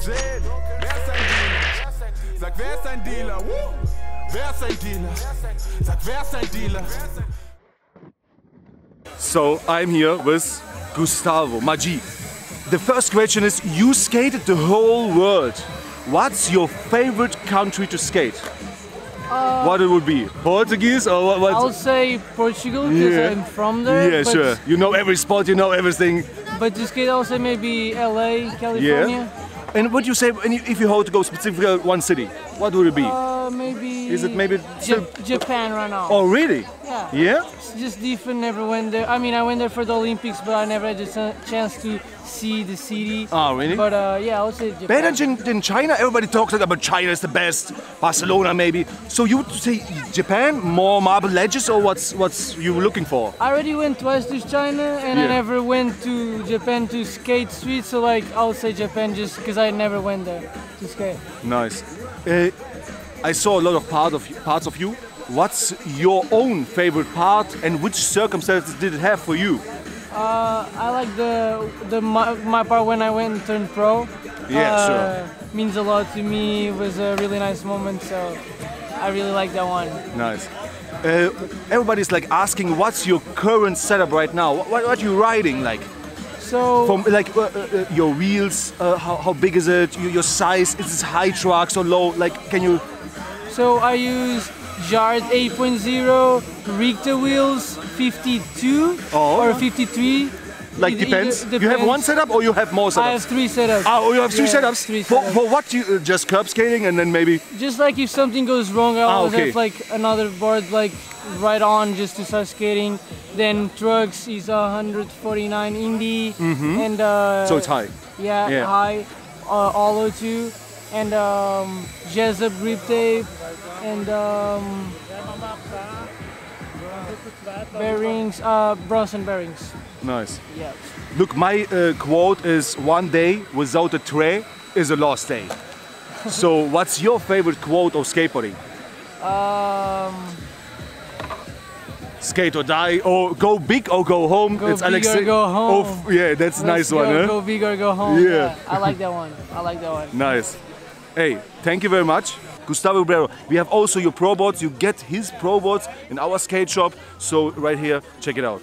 sehen. Wer ist ein Dealer? Sag, wer ist ein Dealer? Woo! Wer ist ein Dealer? Sag, wer ist ein Dealer? So I'm here with Gustavo Maggi. The first question is: You skated the whole world. What's your favorite country to skate? Uh, what it would be? Portuguese or what? what? I'll say Portugal because Yeah. I'm from there. yeah, but, sure. You know every spot. You know everything. But to skate, I'll say maybe LA, California. And what do you say if you had to go specifically one city? What would it be? Uh, maybe. Is it maybe Ja- Japan right now? oh, really? Yeah. Yeah. It's just different. Never went there. I mean, I went there for the Olympics, but I never had the ch- chance to see the city. Oh, really? But uh, yeah, I would say Japan. Better than, than China. Everybody talks about China is the best. Barcelona maybe. So you would say Japan more marble ledges or what's what's you looking for? I already went twice to China, and I never went to Japan to skate street. So like, I'll say Japan just because I never went there to skate. Nice. Uh, I saw a lot of part of parts of you. What's your own favorite part, and which circumstances did it have for you? Uh, I like the the my, my part when I went and turned pro. Yeah, uh, sure. Means a lot to me. It was a really nice moment, so I really like that one. Nice. Uh, everybody's like asking, what's your current setup right now? What, what are you riding like? So From like uh, uh, uh, your wheels, uh, how, how big is it? Your, your size? Is it high trucks or low? Like, can you? so I use Jart 8.0 Ricta wheels 52 Oh. or 53. Like It- it depends. You have one setup or you have more setups? I have three setups. Ah, oh, you have three Yeah, setups. Three for, setups. for what? You uh, just curb skating and then maybe. Just like if something goes wrong, I always Ah, okay. have like another board like right on just to start skating. Then trucks is 149 indie and uh. So it's high. Yeah, Yeah. high, uh, Olo 2 and um, Jessup grip tape and um, bearings, uh, Bronson bearings. Nice. Yeah. Look, my uh, quote is one day without a tray is a lost day. so, what's your favorite quote of skateboarding? Um, Skate or die, or go big or go home. Go big or go home. Oh, yeah, that's nice let's one, go, huh? Go big or go home. Yeah. I like that one. I like that one. Nice. Hey, thank you very much. Gustavo Brero. We have also your pro boards. You get his pro boards in our skate shop. So right here, check it out.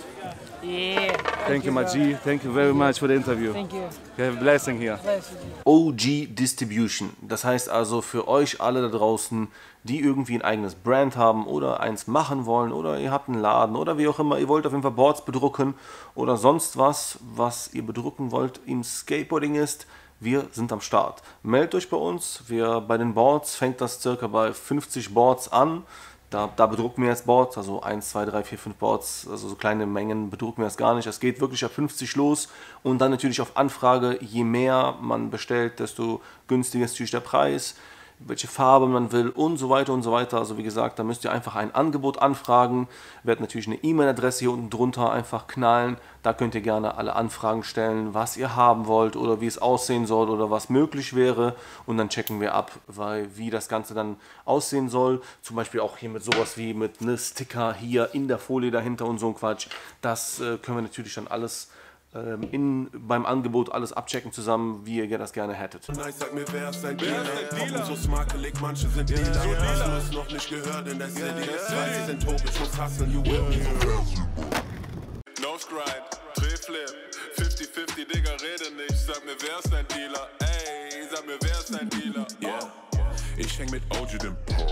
Yeah. Thank, you, brother. Maji. Thank you very much for the interview. Thank you. You have a blessing here. You. OG Distribution. Das heißt also für euch alle da draußen, die irgendwie ein eigenes Brand haben oder eins machen wollen oder ihr habt einen Laden oder wie auch immer, ihr wollt auf jeden Fall Boards bedrucken oder sonst was, was ihr bedrucken wollt im Skateboarding ist, wir sind am Start. Meldet euch bei uns. Wir bei den Boards fängt das circa bei 50 Boards an. Da, da bedrucken wir jetzt Boards, also 1, 2, 3, 4, 5 Boards, also so kleine Mengen bedrucken wir das gar nicht. Es geht wirklich ab 50 los und dann natürlich auf Anfrage, je mehr man bestellt, desto günstiger ist natürlich der Preis, welche Farbe man will und so weiter und so weiter. Also wie gesagt, da müsst ihr einfach ein Angebot anfragen, werdet natürlich eine E-Mail-Adresse hier unten drunter einfach knallen. Da könnt ihr gerne alle Anfragen stellen, was ihr haben wollt oder wie es aussehen soll oder was möglich wäre. Und dann checken wir ab, weil, wie das Ganze dann aussehen soll. Zum Beispiel auch hier mit sowas wie mit ne Sticker hier in der Folie dahinter und so ein Quatsch. Das äh, können wir natürlich dann alles ähm, in, beim Angebot alles abchecken zusammen, wie ihr das gerne hättet. Nein, sag mir, wer ist dein Dealer? Hoffen so smakelig, manche sind Dealer. Hast du es noch nicht gehört in der City? Zwei, sie sind tot, ich muss hustlen, you will be. No Scribe, Drehflip, 50-50, Digga, rede nicht. Sag mir, wer ist dein Dealer? Ey, sag mir, wer ist dein Dealer? Yeah. Ich häng mit OG dem Pop.